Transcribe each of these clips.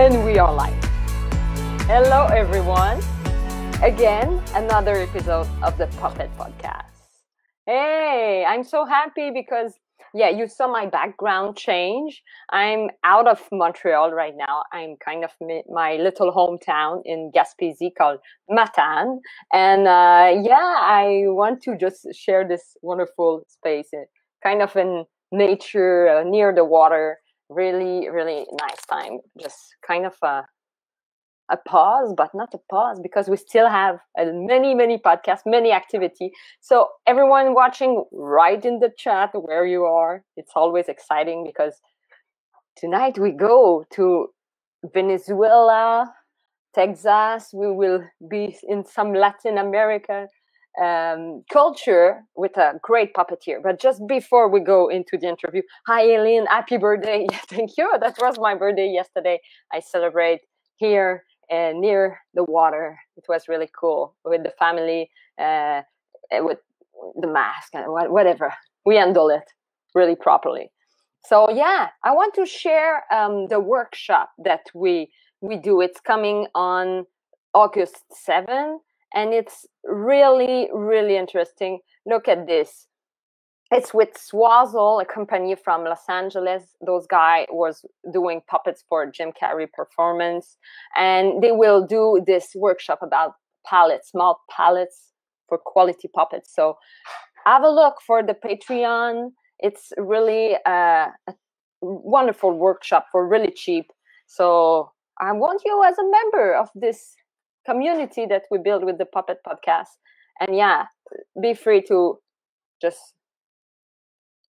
And we are live. Hello, everyone. Again, another episode of the Puppet Podcast. Hey, I'm so happy because, yeah, you saw my background change. I'm out of Montreal right now. I'm kind of my little hometown in Gaspésie called Matane. And uh, yeah, I want to just share this wonderful space, uh, kind of in nature, uh, near the water really really nice time. Just kind of a a pause but not a pause because we still have uh, many many podcasts many activity. So everyone watching write in the chat where you are it's always exciting because tonight we go to venezuela texas. We will be in some latin america um, culture with a great puppeteer. But just before we go into the interview, hi Eileen, happy birthday! thank you. That was my birthday yesterday. I celebrate here uh, near the water. It was really cool with the family, uh, eh, with the mask and whatever. We handle it really properly. So yeah, I want to share um, the workshop that we we do. It's coming on August 7 and it's really really interesting look at this it's with Swazzle, a company from Los Angeles. Those guy was doing puppets for Jim Carrey performance, and they will do this workshop about palates, small palates for quality puppets. So have a look for the Patreon. It's really a, a wonderful workshop for really cheap. So I want you as a member of this community that we build with the Puppet Podcast. And yeah, be free to just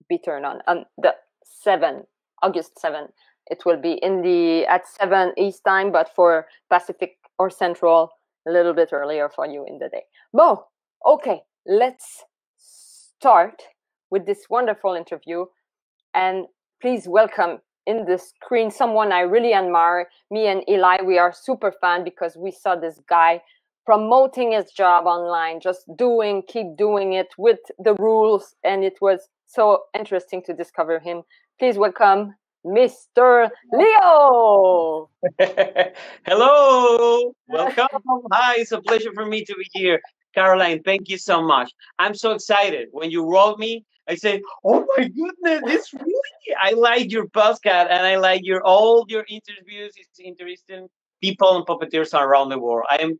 be turned on. On the 7 August 7 it will be in the at 7 east time but for pacific or central a little bit earlier for you in the day. Bo, okay let's start with this wonderful interview. And please welcome in the screen someone I really admire. Me and Eli, we are super fan because we saw this guy promoting his job online, just doing, keep doing it with the rules, and it was so interesting to discover him. Please welcome Mr. Leo. Hello, welcome. Hi, it's a pleasure for me to be here. Caroline, thank you so much. I'm so excited. When you wrote me, I said, "Oh my goodness, this really!" I like your podcast, and I like your all your interviews. It's interesting people and puppeteers around the world. I am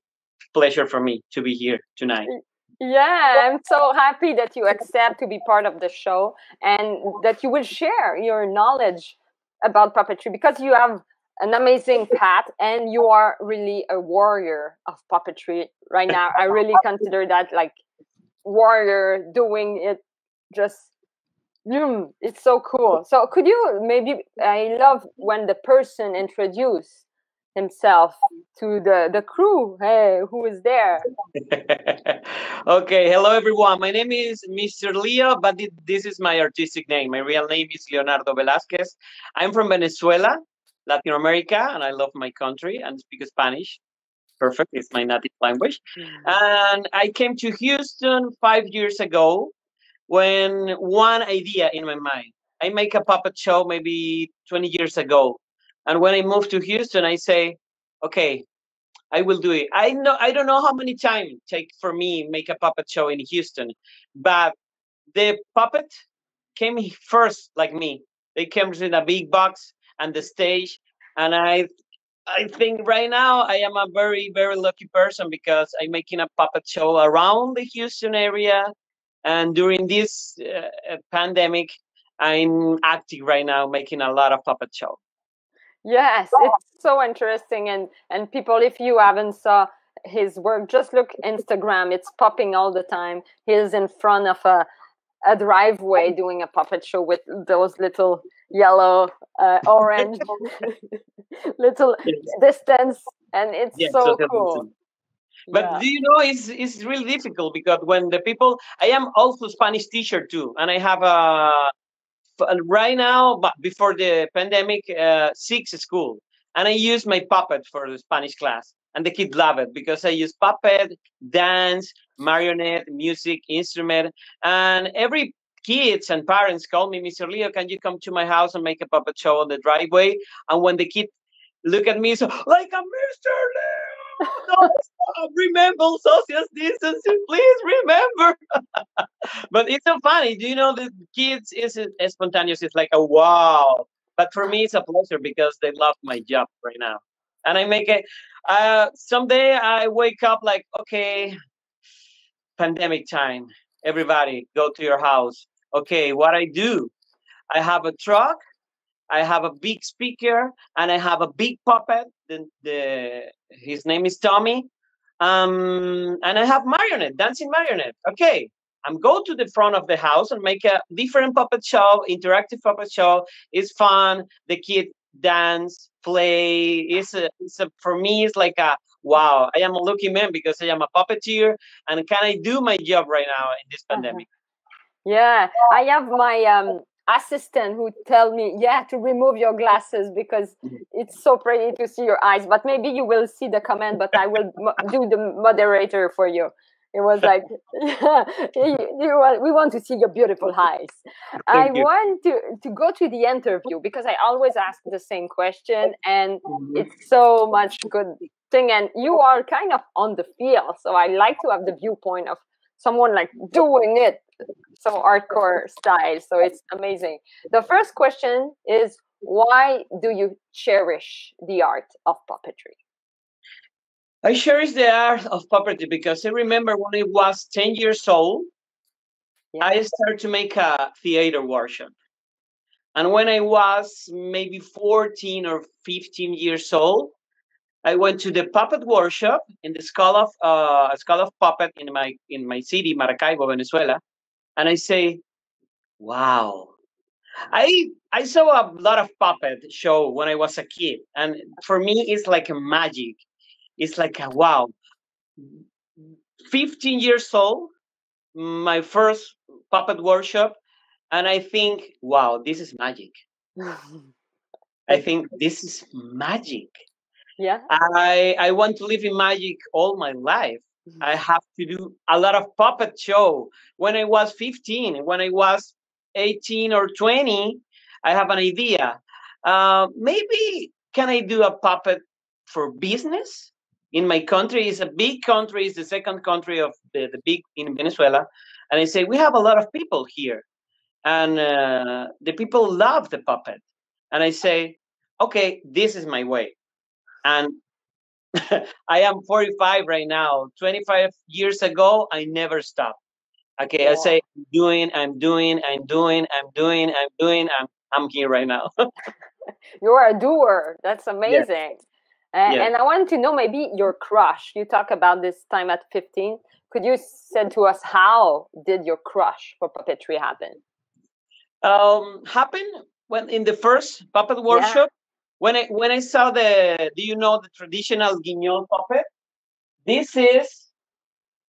pleasure for me to be here tonight. Mm, yeah, I'm so happy that you accept to be part of the show and that you will share your knowledge about puppetry because you have an amazing path and you are really a warrior of puppetry right now. I really consider that like warrior doing it just mm, it's so cool. So could you maybe i love when the person introduce himself to the the crew. Hey who is there? Okay hello everyone. My name is mr leo but this is my artistic name. My real name is leonardo velasquez i'm from venezuela latin america and i love my country and speak spanish perfect it's my native language mm. and i came to houston five years ago when one idea in my mind. I make a puppet show maybe 20 years ago. And when I moved to Houston, I say, okay, I will do it. I know I don't know how many time take for me make a puppet show in Houston, but the puppet came first like me. They came in a big box and the stage, and I I think right now I am a very very lucky person because I'm making a puppet show around the Houston area and during this uh, pandemic, I'm active right now, making a lot of puppet show. Yes, it's so interesting, and and people, if you haven't saw his work, just look Instagram. It's popping all the time. He's in front of a a driveway doing a puppet show with those little yellow, uh, orange, little yes. distance, and it's yes, so cool. But yeah. do you know it's it's really difficult because when the people I am also Spanish teacher too, and I have a right now, but before the pandemic, uh, six school, and I use my puppet for the Spanish class, and the kids love it because I use puppet, dance, marionette, music, instrument, and every kids and parents call me, Mr. Leo, can you come to my house and make a puppet show on the driveway? And when the kid look at me so like a Mr. Leo. Remember social distancing, please remember. but it's so funny. Do you know the kids is spontaneous? It's like a wow. But for me, it's a pleasure because they love my job right now, and I make it. Uh, someday I wake up like, okay, pandemic time. Everybody, go to your house. Okay, what I do? I have a truck I have a big speaker and I have a big puppet. The, the his name is Tommy. Um, and I have marionette, dancing marionette. Okay, I'm go to the front of the house and make a different puppet show, interactive puppet show. It's fun. The kid dance, play. It's a, it's a for me. It's like a wow. I am a lucky man because I am a puppeteer and can I do my job right now in this uh-huh. pandemic? Yeah, I have my um assistant who tell me yeah to remove your glasses because mm-hmm. it's so pretty to see your eyes but maybe you will see the comment but i will do the moderator for you it was like yeah, you, you, we want to see your beautiful eyes i you. want to, to go to the interview because i always ask the same question and mm-hmm. it's so much good thing and you are kind of on the field so i like to have the viewpoint of someone like doing it so hardcore style. So it's amazing. The first question is why do you cherish the art of puppetry? I cherish the art of puppetry because I remember when I was 10 years old, yeah. I started to make a theater workshop. And when I was maybe 14 or 15 years old, I went to the puppet workshop in the School of uh, School of Puppet in my in my city, Maracaibo, Venezuela, and I say, "Wow!" I I saw a lot of puppet show when I was a kid, and for me, it's like a magic. It's like a wow. Fifteen years old, my first puppet workshop, and I think, "Wow, this is magic." I think this is magic yeah. I i want to live in magic all my life. Mm-hmm. i have to do a lot of puppet show. When i was 15 when i was 18 or 20 i have an idea. Uh, maybe can i do a puppet for business? In my country is a big country is the second country of the, the big in venezuela. And i say we have a lot of people here. And uh, the people love the puppet. And i say okay this is my way and I am 45 right now. 25 years ago, I never stopped. Okay, I say I'm doing, I'm doing, I'm doing, I'm doing, I'm doing, I'm I'm here right now. You're a doer. That's amazing. And, yeah. and I want to know maybe your crush. You talk about this time at 15. Could you say to us how did your crush for puppetry happen? Um, happen when in the first puppet workshop when I when I saw the do you know the traditional guignol puppet? This is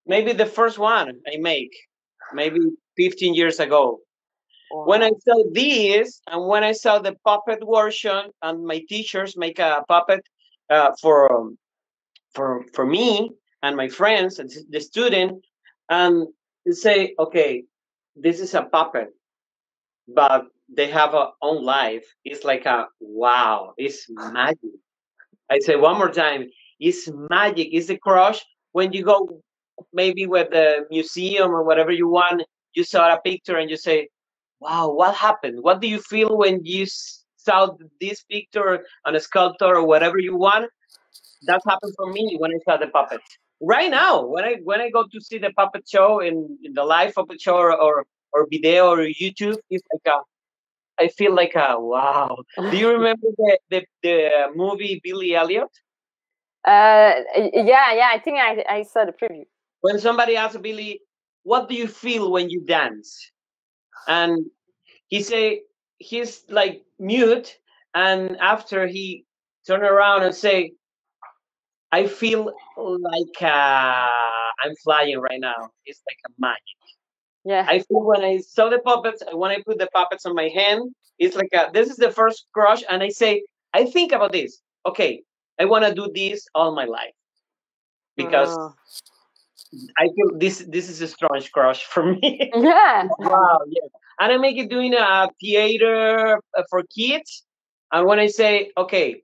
maybe the first one I make, maybe 15 years ago. Oh. When I saw this and when I saw the puppet version and my teachers make a puppet uh, for um, for for me and my friends and the student and say, okay, this is a puppet, but they have a own life. It's like a wow, it's magic. I say one more time, it's magic. It's a crush when you go maybe with the museum or whatever you want, you saw a picture and you say, Wow, what happened? What do you feel when you saw this picture on a sculptor or whatever you want? That happened for me when I saw the puppet. Right now, when I when I go to see the puppet show in, in the live puppet show or, or or video or YouTube, it's like a I feel like a wow. Do you remember the the, the movie Billy Elliot? Uh, yeah, yeah. I think I I saw the preview. When somebody asks Billy, "What do you feel when you dance?" and he say he's like mute, and after he turn around and say, "I feel like uh, I'm flying right now." It's like a magic. Yeah. I feel when I saw the puppets, when I put the puppets on my hand, it's like a, this is the first crush, and I say, I think about this. Okay, I want to do this all my life because oh. I feel this this is a strong crush for me. Yeah. wow. Yeah. And I make it doing a theater uh, for kids, and when I say, okay,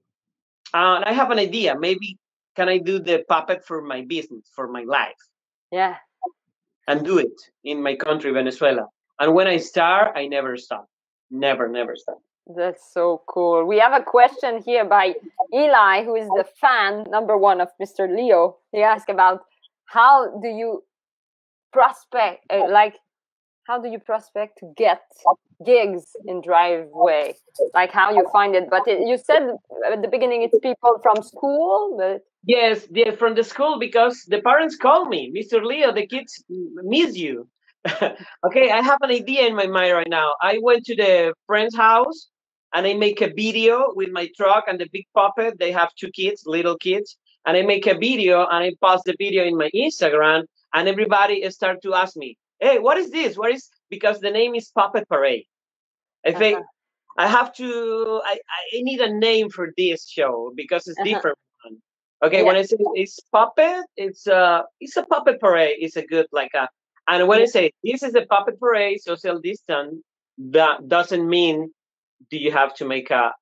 Uh, I have an idea. Maybe can I do the puppet for my business, for my life? Yeah. And do it in my country, Venezuela. And when I start, I never stop. Never, never stop. That's so cool. We have a question here by Eli, who is the fan number one of Mr. Leo. He asked about how do you prospect, uh, like, how do you prospect to get gigs in driveway? Like how you find it? But it, you said at the beginning it's people from school, but yes, from the school because the parents call me, Mr. Leo. The kids miss you. okay, I have an idea in my mind right now. I went to the friend's house and I make a video with my truck and the big puppet. They have two kids, little kids, and I make a video and I post the video in my Instagram, and everybody start to ask me, "Hey, what is this? What is?" Because the name is Puppet Parade. I think uh-huh. I have to. I, I need a name for this show because it's uh-huh. different. Okay, yeah. when I say it's puppet, it's a it's a puppet parade. It's a good like a. And when. I say this is a puppet parade, social distance, that doesn't mean do you have to make a,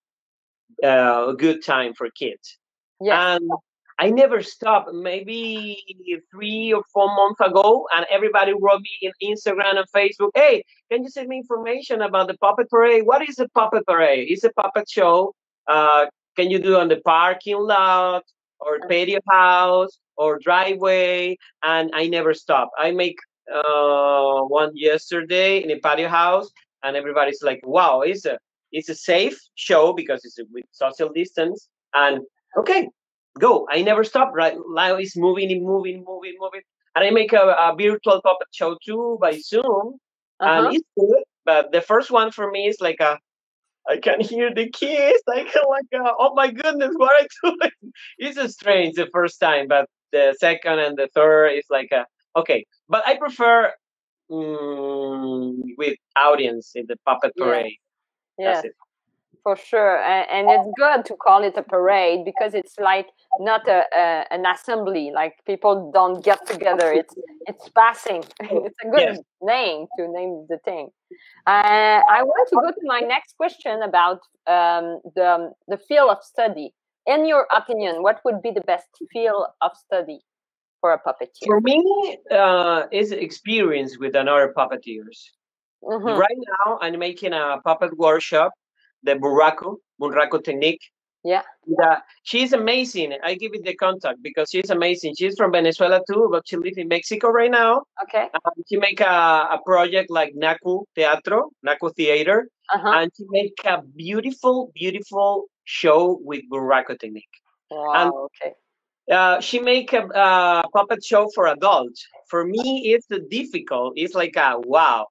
uh, a good time for kids. Yeah. And I never stopped. Maybe three or four months ago, and everybody wrote me in Instagram and Facebook. Hey, can you send me information about the puppet parade? What is a puppet parade? It's a puppet show. Uh, can you do on the parking lot or patio house or driveway? And I never stop. I make uh, one yesterday in a patio house, and everybody's like, "Wow, it's a it's a safe show because it's with social distance." And okay, go. I never stop. Right now it's moving and moving, moving, moving. And I make a, a virtual puppet show too by Zoom. Uh-huh. And it's good. But the first one for me is like a I can hear the kids. I can like, a, oh my goodness, what are I doing? It's a strange the first time, but the second and the third is like a okay. But I prefer um, with audience in the puppet parade. Yeah. Yes for sure and, and, it's good to call it a parade because it's like not a, a, an assembly like people don't get together it's it's passing it's a good yes. name to name the thing uh, i want to go to my next question about um, the the field of study in your opinion what would be the best field of study for a puppeteer for me uh, is experience with another puppeteers mm-hmm. right now i'm making a puppet workshop the Bunraku, Bunraku technique. Yeah. Uh, she's amazing. I give you the contact because she's amazing. She's from Venezuela too, but she lives in Mexico right now. Okay. Um, she make a, a project like Naku Teatro, Naku Theater, uh-huh. and she make a beautiful, beautiful show with Bunraku technique. Wow. And, okay. Uh, she make a, a, puppet show for adults. For me, it's difficult. It's like a wow.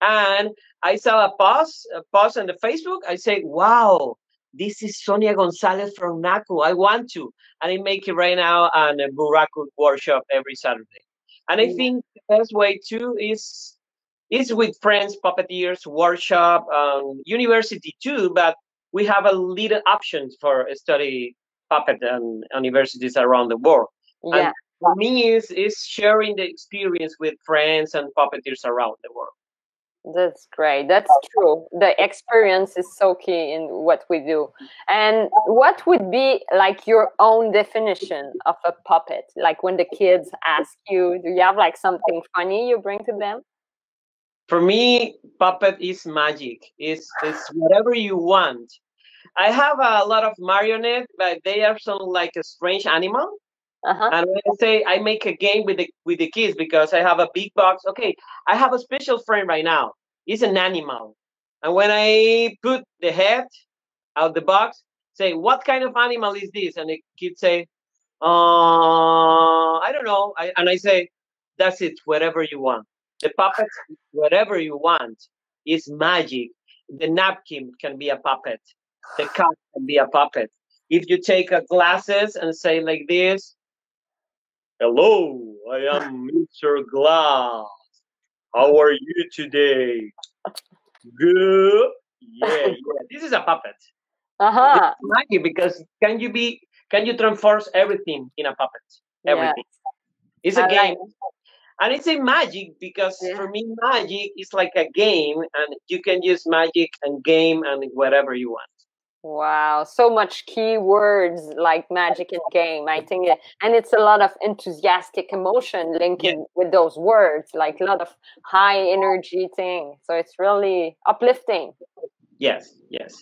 And I saw a post, a post on the Facebook. I say, wow, this is Sonia Gonzalez from NACU. I want to. And I make it right now on a Bunraku workshop every Saturday. And I think the best way too is is with friends, puppeteers, workshop, um, university too. But we have a little options for study puppet and universities around the world. Yeah. And for me is is sharing the experience with friends and puppeteers around the world. That's great. That's true. The experience is so key in what we do. And what would be like your own definition of a puppet? Like when the kids ask you, do you have like something funny you bring to them? For me, puppet is magic. It's it's whatever you want. I have a lot of marionette, but they are some like a strange animal. Uh-huh. And when I say I make a game with the with the kids because I have a big box. Okay, I have a special friend right now. It's an animal, and when I put the head out the box, say what kind of animal is this, and the kids say, uh, I don't know. I, and I say, that's it. Whatever you want. The puppet, whatever you want, is magic. The napkin can be a puppet. The cup can be a puppet. If you take a glasses and say like this, Hello, I am Mr. Glass. How are you today? Good. Yeah, yeah. This is a puppet. Uh-huh. Magic because can you be can you transform everything in a puppet? Everything. Yeah. It's a I game. Like and it's a magic because yeah. for me magic is like a game and you can use magic and game and whatever you want Wow, so much keywords like magic and game. I think, it, and it's a lot of enthusiastic emotion linking yeah. with those words, like a lot of high energy thing. So it's really uplifting. Yes, yes,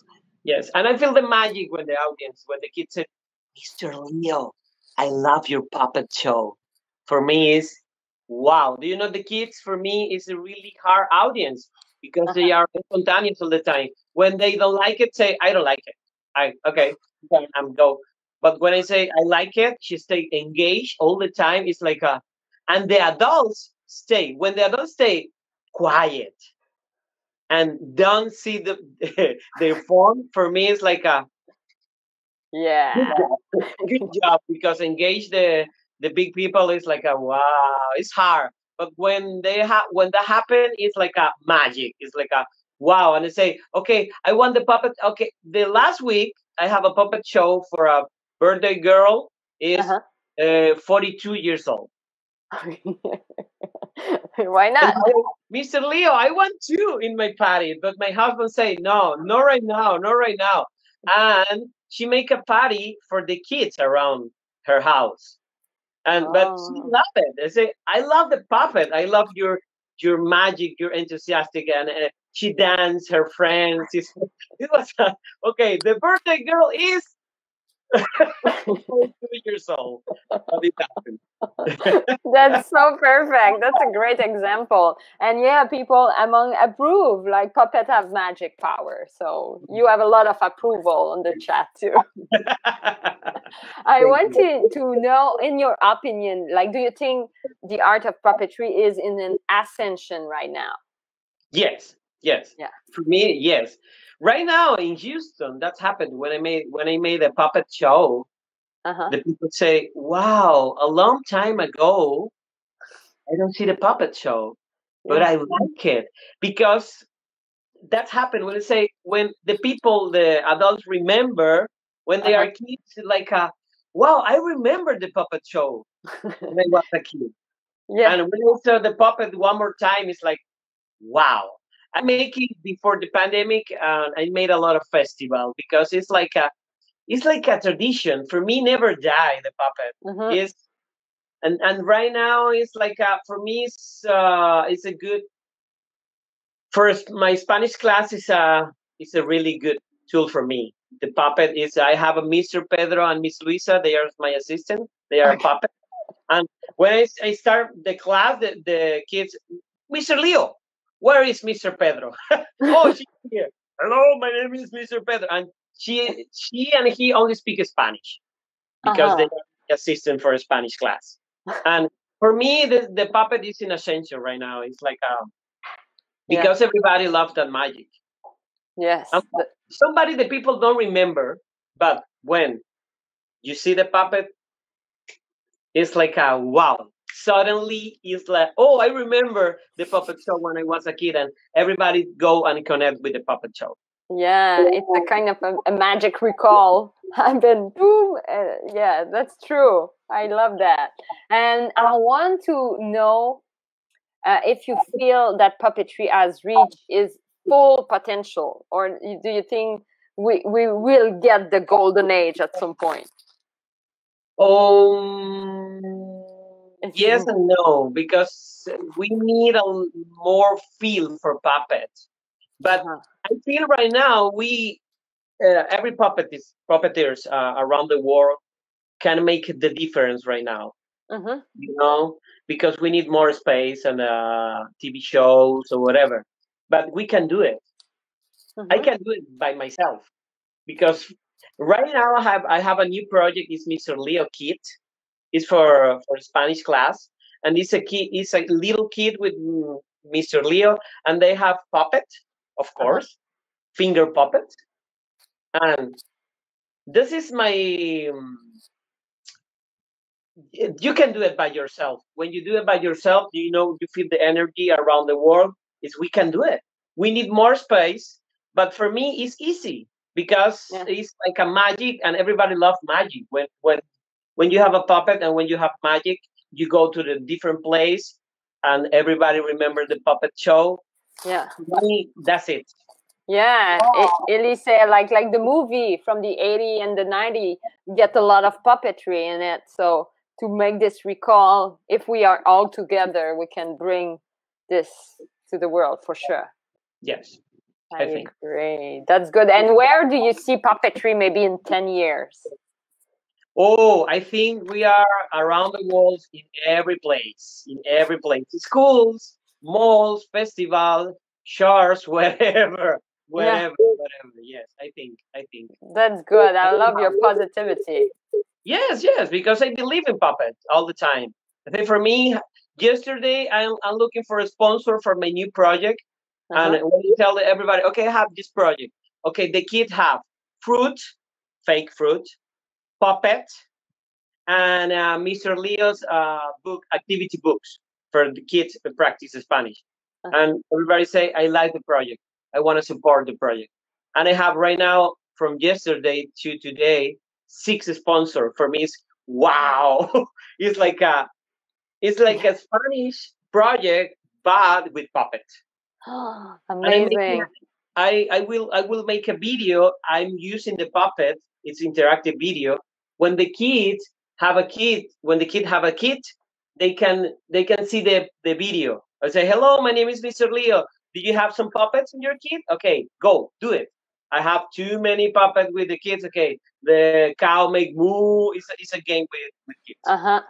yes. And I feel the magic when the audience, when the kids say, "Mr. Leo, I love your puppet show." For me, is wow. Do you know the kids? For me, is a really hard audience because uh-huh. they are spontaneous all the time when they don't like it, say I don't like it. I okay, I'm go. But when I say I like it, she stay engaged all the time. It's like a, and the adults stay. When the adults stay quiet and don't see the their phone, for me it's like a yeah good job, good job because engage the the big people is like a wow. It's hard, but when they have when that happen, it's like a magic. It's like a wow and they say okay i want the puppet okay the last week i have a puppet show for a birthday girl is uh-huh. uh, 42 years old why not mr leo i want two in my party but my husband say no not right now not right now and she make a party for the kids around her house and oh. but she oh. love it. I say, I love the puppet. I love your your magic. You're enthusiastic, and uh, she danced, her friends. it was uh, okay. The birthday girl is years old. That's so perfect. That's a great example. And yeah, people among approve like puppet have magic power. So you have a lot of approval on the chat too. I want to, to know, in your opinion, like, do you think the art of puppetry is in an ascension right now? Yes, Yes. Yeah. For me, yes. Right now in Houston, that's happened when I made when I made a puppet show. Uh-huh. The people say, "Wow, a long time ago, I don't see the puppet show, yeah. but I like it because that's happened when I say when the people, the adults remember when they uh-huh. are kids, like a, wow, I remember the puppet show when I was a kid. Yeah. And when I saw the puppet one more time, it's like, wow, I make it before the pandemic. Uh, I made a lot of festival because it's like a it's like a tradition for me. Never die the puppet mm-hmm. is, and and right now it's like a, for me it's uh, it's a good. First, my Spanish class is a is a really good tool for me. The puppet is I have a Mr. Pedro and Miss Luisa. They are my assistant. They are okay. a puppet. And when I, I start the class, the, the kids, Mr. Leo, where is Mr. Pedro? oh, she's here. Hello, my name is Mr. Pedro. And she she and he only speak Spanish because uh-huh. they are assistant for a Spanish class. and for me, the, the puppet is in ascension right now. It's like um because yeah. everybody loves that magic. Yes. And somebody that people don't remember, but when you see the puppet, it's like a wow suddenly it's like, oh, I remember the puppet show when I was a kid, and everybody go and connect with the puppet show. Yeah, it's a kind of a, a magic recall. I've been, boom. Uh, yeah, that's true. I love that. And I want to know uh, if you feel that puppetry has reached its full potential, or do you think we, we will get the golden age at some point? Um, yes and no because we need a more feel for puppets but uh-huh. i feel right now we uh, every puppet is puppeteers uh, around the world can make the difference right now uh-huh. you know because we need more space and uh, tv shows or whatever but we can do it uh-huh. i can do it by myself because right now i have i have a new project is mr leo kit is for for Spanish class, and it's a kid. It's a little kid with Mr. Leo, and they have puppet, of uh-huh. course, uh-huh. finger puppet, and this is my. Um, you can do it by yourself. When you do it by yourself, you know you feel the energy around the world. Is we can do it. We need more space, but for me, it's easy because yeah. it's like a magic, and everybody loves magic. When when when you have a puppet and when you have magic, you go to the different place and everybody remember the puppet show. Yeah. That's it. Yeah, oh. Elise, like like the movie from the 80 and the 90 get a lot of puppetry in it. So to make this recall, if we are all together, we can bring this to the world for sure. Yes. I, I think. agree. That's good. And where do you see puppetry maybe in 10 years? Oh, I think we are around the world in every place, in every place, schools, malls, festival, shores, wherever, wherever, yeah. whatever. Yes, I think, I think. That's good. I love your positivity. Yes, yes, because I believe in puppet all the time. I think for me, yesterday I'm, I'm looking for a sponsor for my new project. Uh-huh. And when you tell everybody, okay, I have this project. Okay, the kids have fruit, fake fruit, puppet, and uh, Mr. Leo's uh, book, activity books for the kids to practice Spanish. Uh-huh. And everybody say, I like the project. I want to support the project. And I have right now, from yesterday to today, six sponsors. For me, it's wow. it's like a, it's like a Spanish project, but with puppet. Amazing. I, I will I will make a video. I'm using the puppet. It's interactive video. When the kids have a kid, when the kid have a kid, they can they can see the, the video. I say, hello, my name is Mr. Leo. Do you have some puppets in your kid? Okay, go, do it. I have too many puppets with the kids. Okay, the cow make moo. It's a, it's a game with, with kids. Uh huh.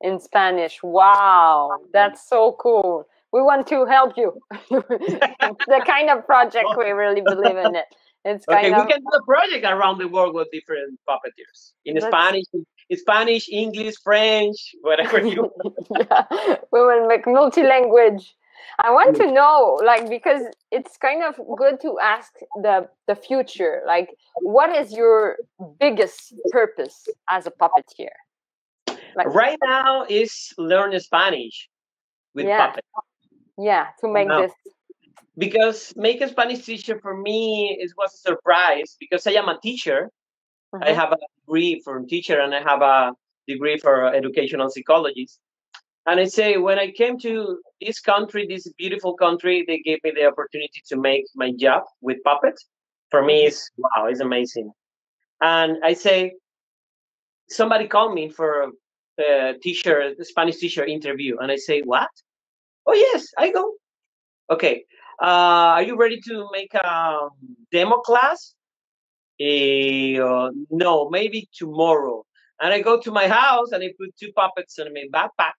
In Spanish. Wow, that's so cool we want to help you. the kind of project we really believe in it. It's kind okay, of, we can do a project around the world with different puppeteers in Spanish, in Spanish, English, French, whatever you. yeah, we will make multi-language. I want to mm. know, like, because it's kind of good to ask the the future. Like, what is your biggest purpose as a puppeteer? Like, right now is learn Spanish with yeah. puppets. Yeah, to make no. this. Because make a Spanish teacher for me it was a surprise because I am a teacher. I have a degree for teacher and I have a degree for educational psychologist. And I say, when I came to this country, this beautiful country, they gave me the opportunity to make my job with puppets. For me, mm-hmm. it's wow, it's amazing. And I say, somebody called me for a teacher, Spanish teacher interview, and I say, what? Oh yes, I go. Okay. Uh, are you ready to make a demo class? Uh, no, maybe tomorrow. And I go to my house and I put two puppets in my backpack.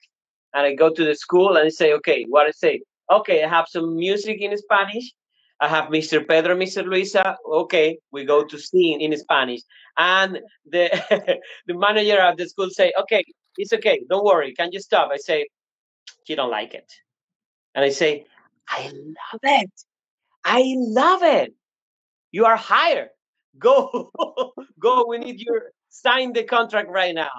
And I go to the school and I say, okay, what I say? Okay, I have some music in Spanish. I have Mr. Pedro, Mr. Luisa. Okay, we go to sing in Spanish. And the the manager at the school say, okay, it's okay, don't worry, can you stop? I say, he don't like it and I say, I love it. I love it. You are hired. Go, go. We need you sign the contract right now.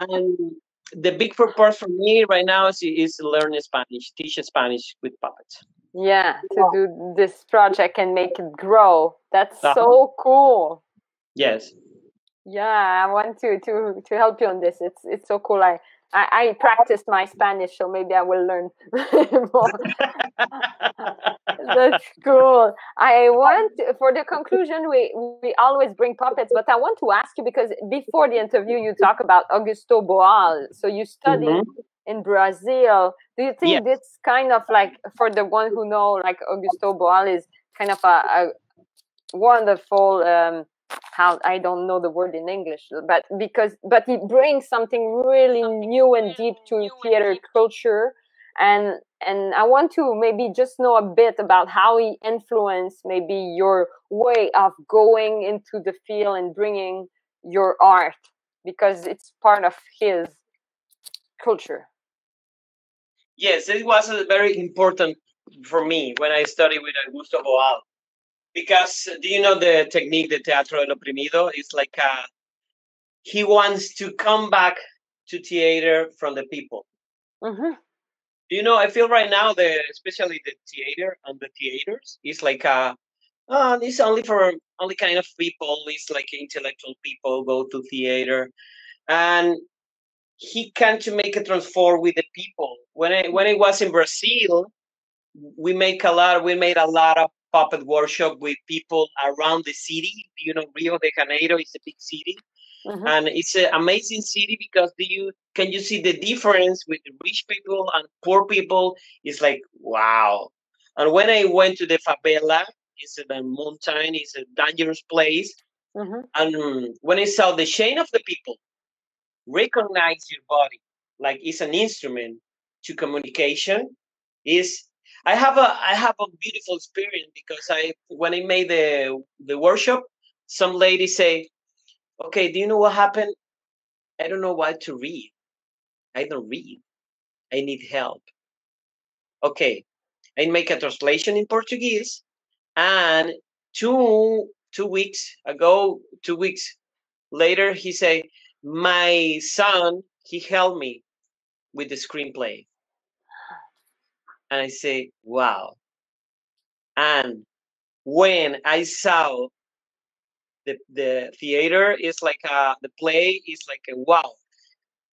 And the big purpose for me right now is, is learn Spanish, teach Spanish with puppets. Yeah, to do this project and make it grow. That's uh-huh. so cool. Yes. Yeah, I want to to to help you on this. It's it's so cool. I I, I practiced my Spanish, so maybe I will learn more. That's cool. I want for the conclusion. We we always bring puppets, but I want to ask you because before the interview, you talk about Augusto Boal. So you studied mm-hmm. in Brazil. Do you think yes. this kind of like for the one who know, like Augusto Boal is kind of a, a wonderful um, how I don't know the word in English, but because but it brings something really new and deep to theater culture, and and I want to maybe just know a bit about how he influenced maybe your way of going into the field and bringing your art because it's part of his culture. Yes, it was very important for me when I studied with Augusto Boal because do you know the technique the teatro del oprimido? It's like a, uh, he wants to come back to theater from the people. Mm-hmm. you know i feel right now the especially the theater and the theaters is like a uh, oh, this only for only kind of people it's like intellectual people go to theater. And he can't to make a transform with the people. When i when i was in brazil we make a lot we made a lot of puppet workshop with people around the city. You know, Rio de Janeiro is a big city, Mhm. and it's an amazing city because do you can you see the difference with rich people and poor people? It's like wow. And when I went to the favela, it's a mountain, it's a dangerous place. Mhm. And when I saw the chain of the people recognize your body like it's an instrument to communication, is I have a I have a beautiful experience because I when I made the the workshop, some lady say, "Okay, do you know what happened? I don't know what to read. I don't read. I need help." Okay, I make a translation in Portuguese, and two two weeks ago, two weeks later, he say, "My son, he helped me with the screenplay," and I say, "Wow." And when I saw the the theater is like a the play is like a wow.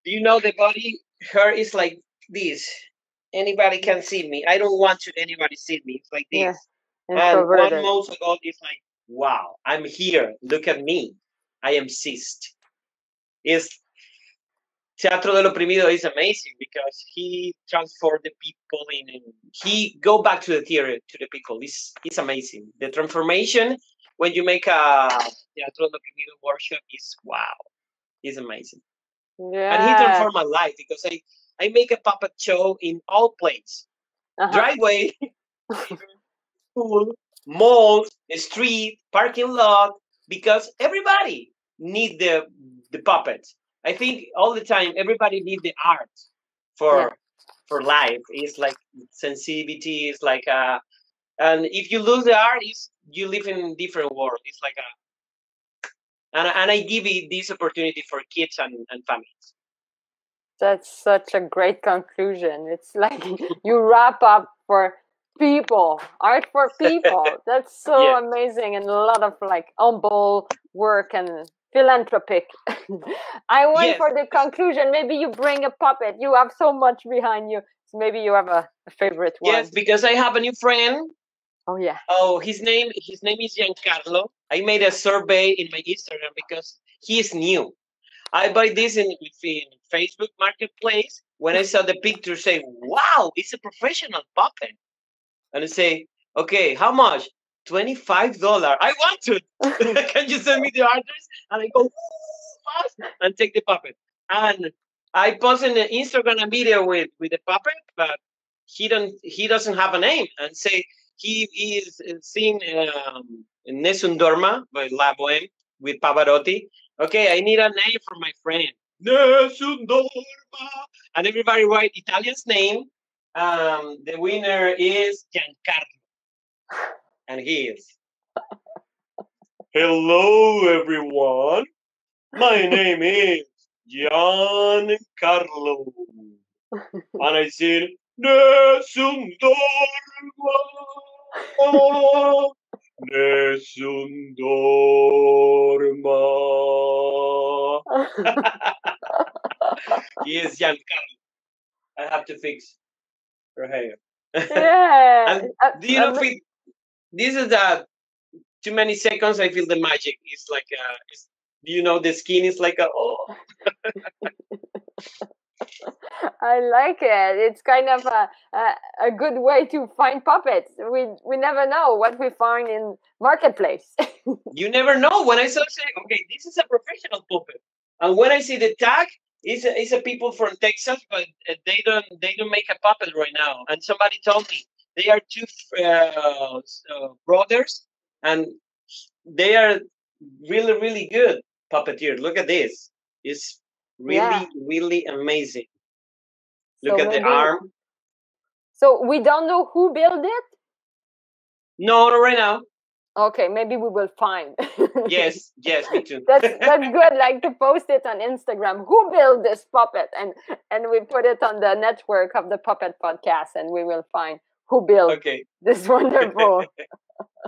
Do you know the body? Her is like this. Anybody can see me. I don't want to anybody see me. It's like this. Yeah, And one Introverted. month ago, it's like, wow, I'm here. Look at me. I am cyst. Is Teatro del Oprimido is amazing because he transformed the people in, he go back to the theater to the people. It's it's amazing. The transformation when you make a Teatro del Oprimido workshop is wow. It's amazing. Yeah. And he transformed my life because I I make a puppet show in all places Uh-huh. driveway, school, malls, street, parking lot, because everybody need the the puppets. I think all the time everybody needs the art for Yeah. for life. It's like sensitivity. It's like a, and if you lose the art, is you live in a different world. It's like a, and and I give it this opportunity for kids and, and families. That's such a great conclusion. It's like you wrap up for people, art for people. That's so Yeah. amazing and a lot of like humble work and philanthropic. I went Yes. for the conclusion. Maybe you bring a puppet. You have so much behind you. So maybe you have a, a favorite one. Yes, because I have a new friend Oh yeah. Oh, his name his name is Giancarlo. I made a survey in my Instagram because he is new. I buy this in, in Facebook Marketplace. When I saw the picture, say, "Wow, it's a professional puppet," and I say, "Okay, how much? Twenty five dollar. I want to. Can you send me the address?" And I go fast and take the puppet. And I post in the Instagram a video with with the puppet, but he don't he doesn't have a name and say he is seen um, Nessun Dorma by La Boheme with Pavarotti. Okay, I need a name for my friend. Nessun Dorma. And everybody write Italian's name. Um, the winner is Giancarlo. And he is. Hello, everyone. My name is Giancarlo. and I said, Nessun Dorma. Nessun Dorma. He is Giancarlo. I have to fix her hair. yeah. And Uh, Do you know feel, this is the too many seconds I feel the magic. It's like uh it's, you know the skin is like a oh I like it. It's kind of a, a a good way to find puppets. We we never know what we find in marketplace. you never know. When I saw say, okay, this is a professional puppet. And when I see the tag, it's a, it's a people from Texas, but uh, they don't they don't make a puppet right now. And somebody told me they are two uh, uh, brothers, and they are really really good puppeteers. Look at this. It's really Yeah. really amazing. Look So at the arm. So we don't know who built it. No, not right now. Okay, maybe we will find. Yes, yes, me too. that's that's good. Like to post it on Instagram. Who built this puppet? And and we put it on the network of the Puppet Podcast, and we will find who built okay. this wonderful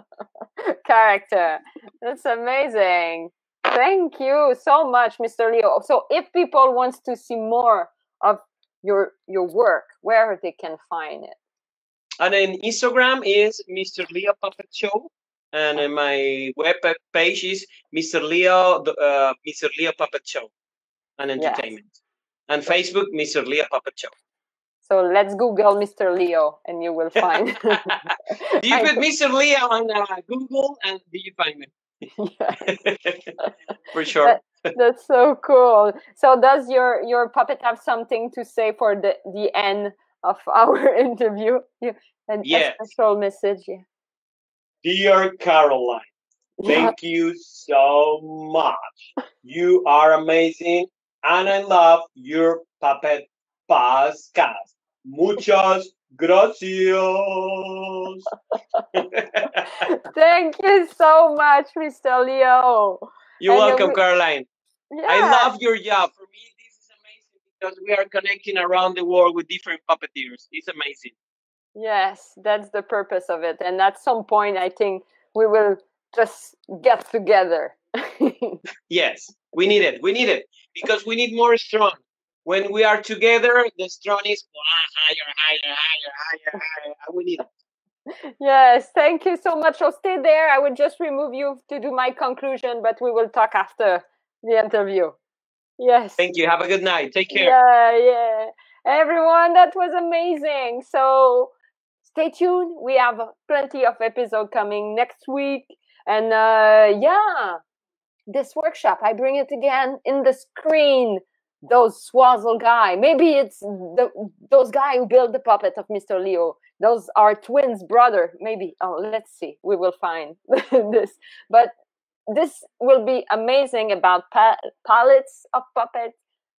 character. That's amazing. Thank you so much, Mr. Leo. So if people wants to see more of your your work, where they can find it. And then Instagram is Mr. Leo Puppet Show. And then my web page is Mr. Leo, uh, Mr. Leo Puppet Show and Entertainment. Yes. And Facebook, Mr. Leo Puppet Show. So let's Google Mr. Leo and you will find. you put Mr. Leo on uh, Google and do you find me? For sure. That, that's so cool. So does your your puppet have something to say for the the end of our interview? And yes. a special message. Yeah. Dear Caroline, yeah. thank you so much. You are amazing and I love your puppet podcast. Muchas gracias. Thank you so much, Mr. Leo. You're and welcome, you... Caroline. Yeah. I love your job. For me, this is amazing because we are connecting around the world with different puppeteers. It's amazing. Yes, that's the purpose of it. And at some point, I think we will just get together. yes, we need it. We need it because we need more strong when we are together, the strong is higher, higher, higher, higher, higher. We need it. Yes, thank you so much. So stay there. I will just remove you to do my conclusion, but we will talk after the interview. Yes. Thank you. Have a good night. Take care. Yeah, yeah. Everyone, that was amazing. So stay tuned. We have plenty of episode coming next week. And uh yeah, this workshop, I bring it again in the screen those Swazzle guy. Maybe it's the those guy who built the puppet of Mr. Leo. Those are twins brother. Maybe. Oh, let's see. We will find this. But this will be amazing about pa- palates of puppets.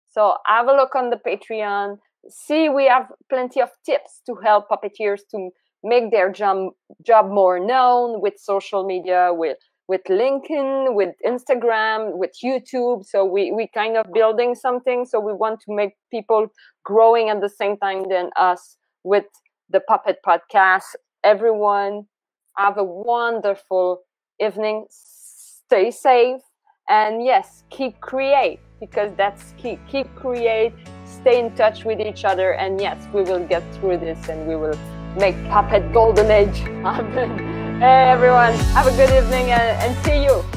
So have a look on the Patreon. See, we have plenty of tips to help puppeteers to make their job job more known with social media, with with LinkedIn, with Instagram, with YouTube. So we we kind of building something. So we want to make people growing at the same time than us with the Puppet Podcast. Everyone have a wonderful evening. Stay safe and yes, keep create because that's key. Keep create. Stay in touch with each other and yes, we will get through this and we will make Puppet Golden Age happen. Hey everyone, have a good evening and, and see you.